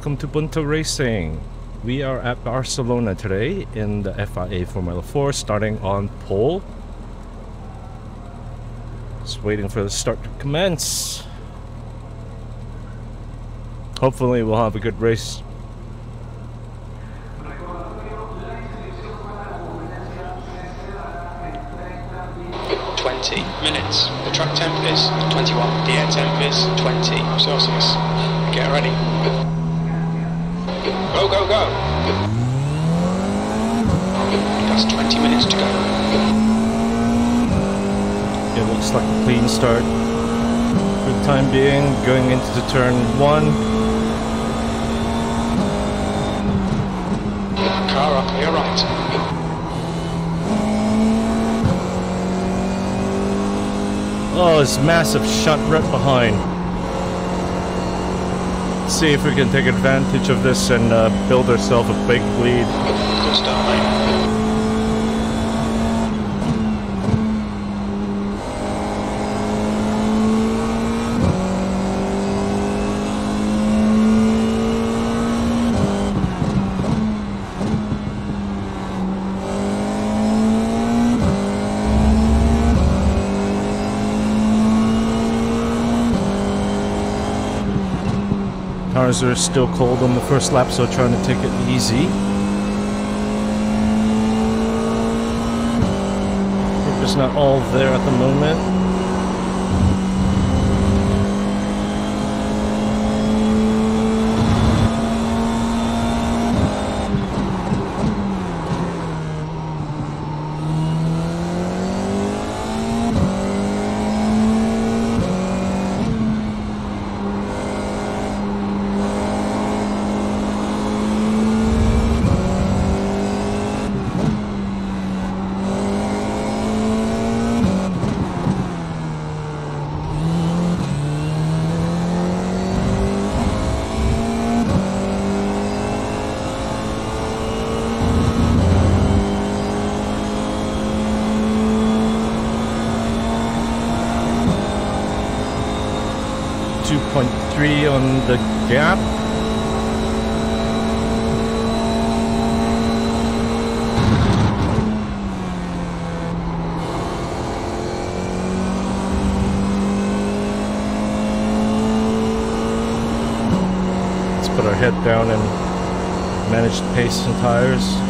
welcome to Bunta Racing. We are at Barcelona today in the FIA Formula 4 starting on pole. Just waiting for the start to commence. Hopefully we'll have a good race. Twenty minutes. The track temp is twenty-one. The air temp is twenty Celsius. Get ready. Go, go, go. That's 20 minutes to go. It looks like a clean start for the time being. Going into the turn one. Car up here, right. Oh, this massive shut right behind. See if we can take advantage of this and uh, build ourselves a big lead. Good start, mate. Cars are still cold on the first lap, so trying to take it easy. Is not all there at the moment. on the gap. Let's put our head down and manage the pace and tires.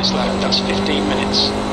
Minutes left. That's fifteen minutes.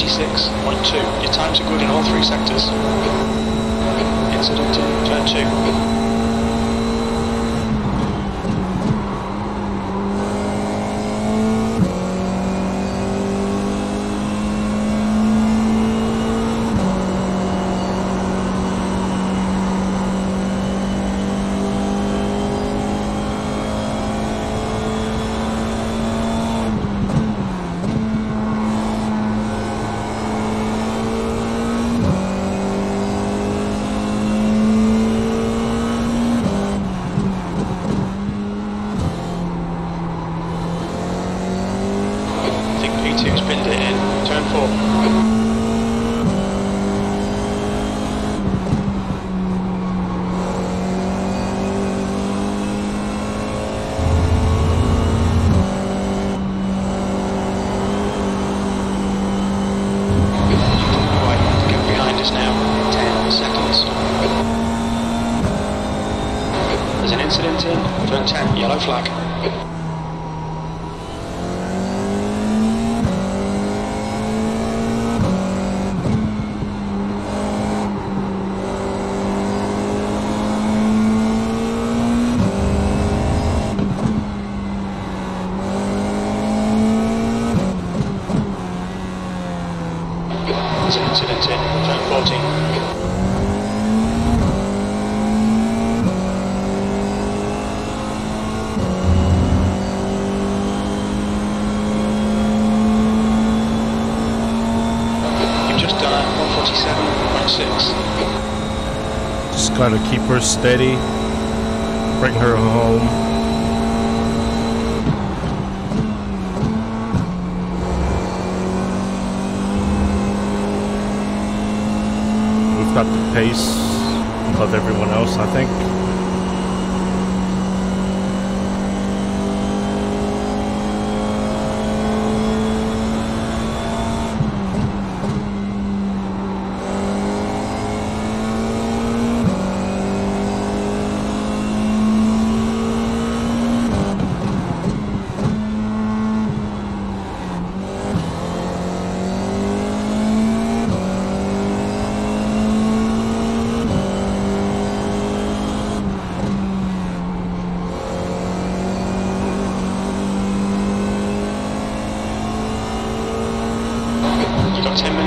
146.2. Your times are good in all three sectors. Incident in turn two. I think P2's pinned it in. Turn four. Right, get behind us now. Ten seconds. There's an Turn 10, yellow flag. There's an incident in. Turn 14. You've just done a 147.6. Just gotta keep her steady, bring her home. We've got the pace of everyone else, I think.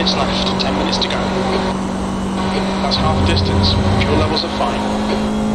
minutes left, 10 minutes to go. That's half distance. Fuel levels are fine.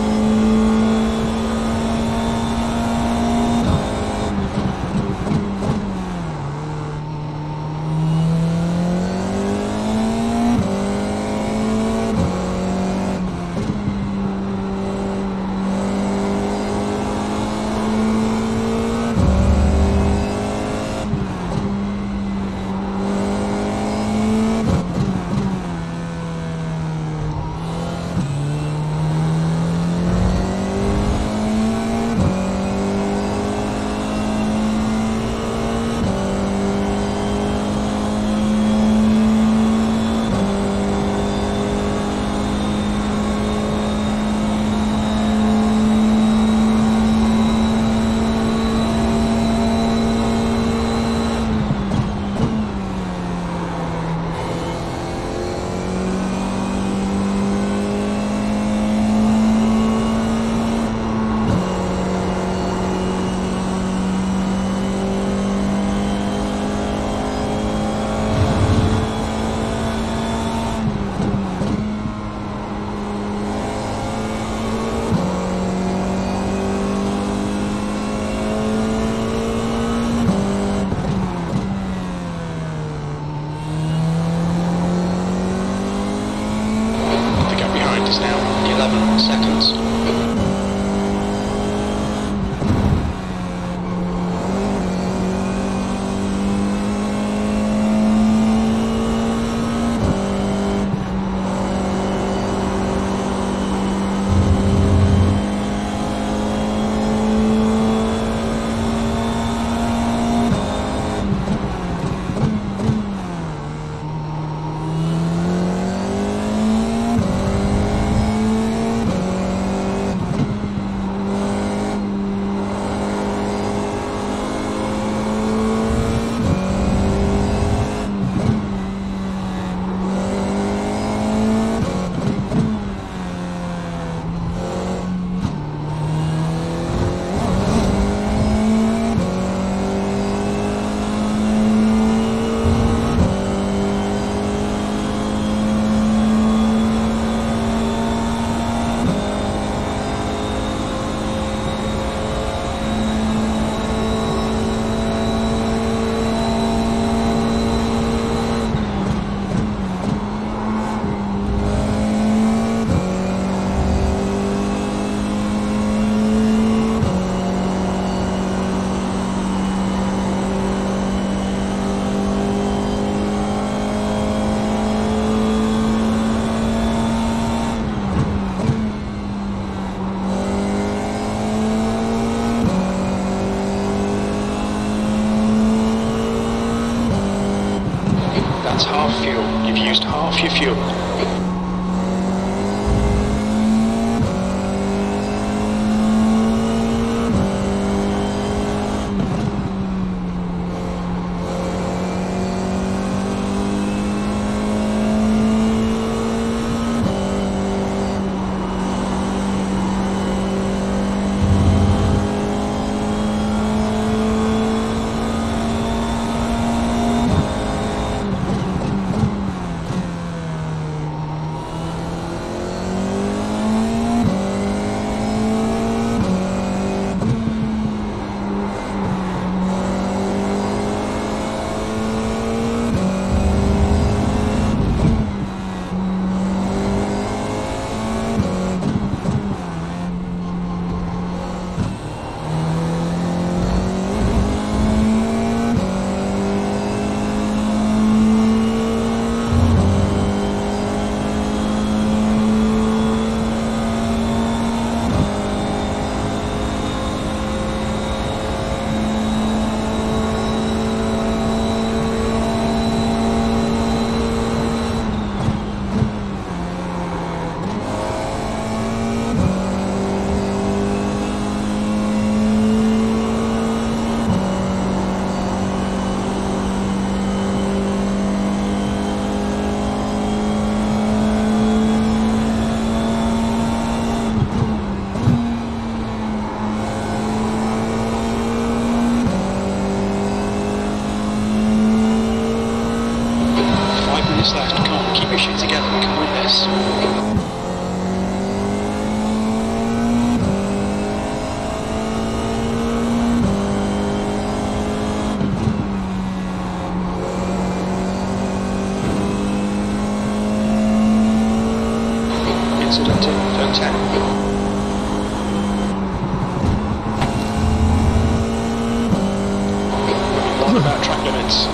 About track limits?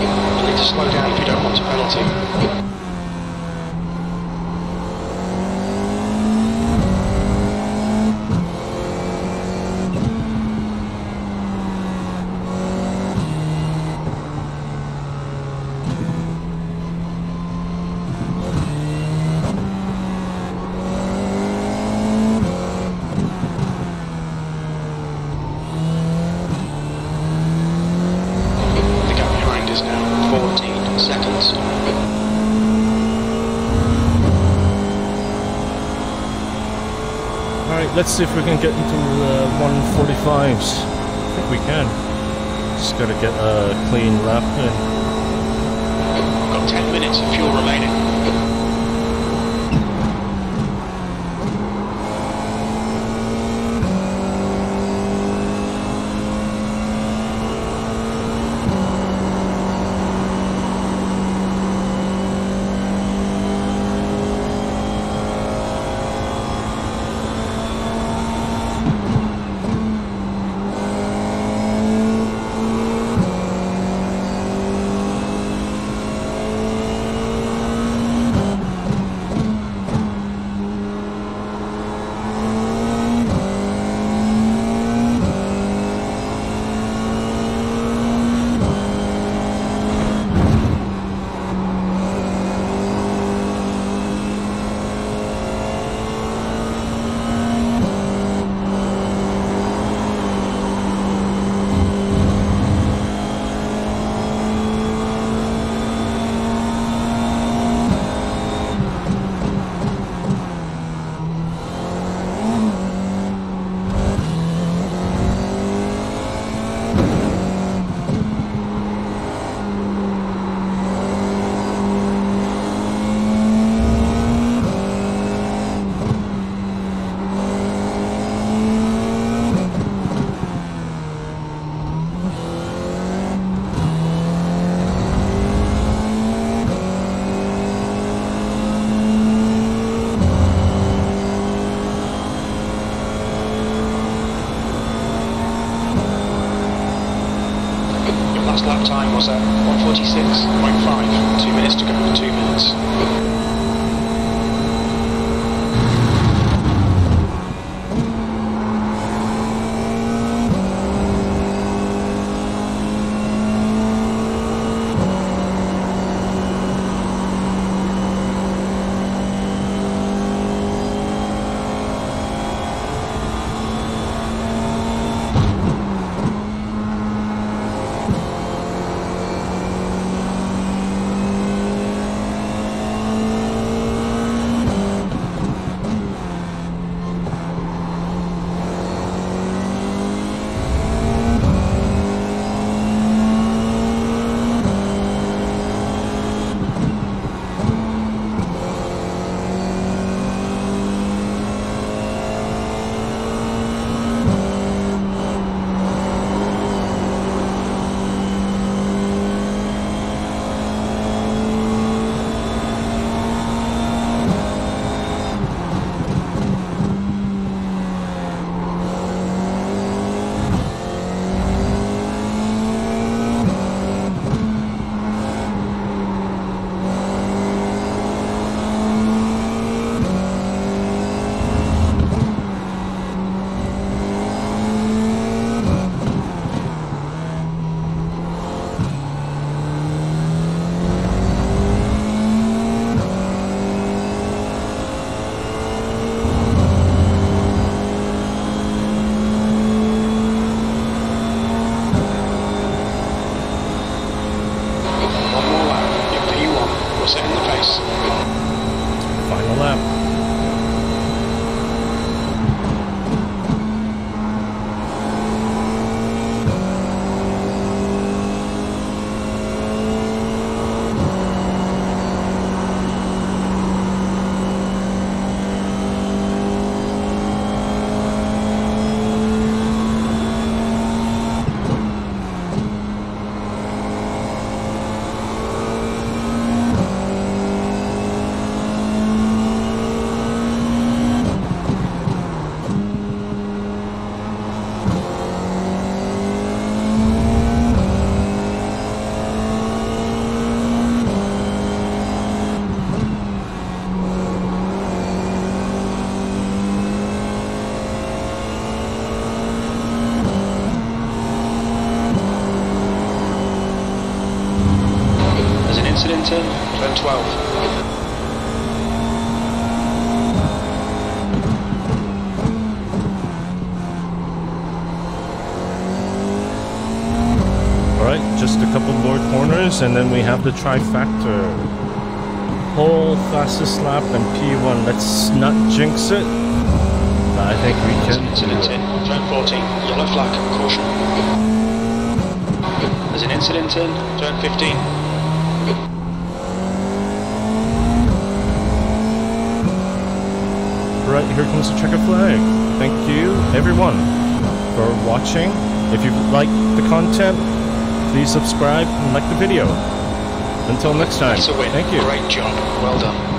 You need to slow down if you don't want a penalty. The gap behind is now 14 seconds. Alright, let's see if we can get into uh, 145s. I think we can. Just gotta get a clean lap in. Got 10 minutes of fuel remaining. Monza, 146. And then we have the trifactor. Pole, fastest lap, and P1. Let's not jinx it. But I think we an can. incident do it. in, turn 14, yellow flag, caution. There's an incident in, turn 15. Right, here comes the checker flag. Thank you, everyone, for watching. If you like the content, please subscribe and like the video. Until next time, That's a win. thank you. Great job. Well done.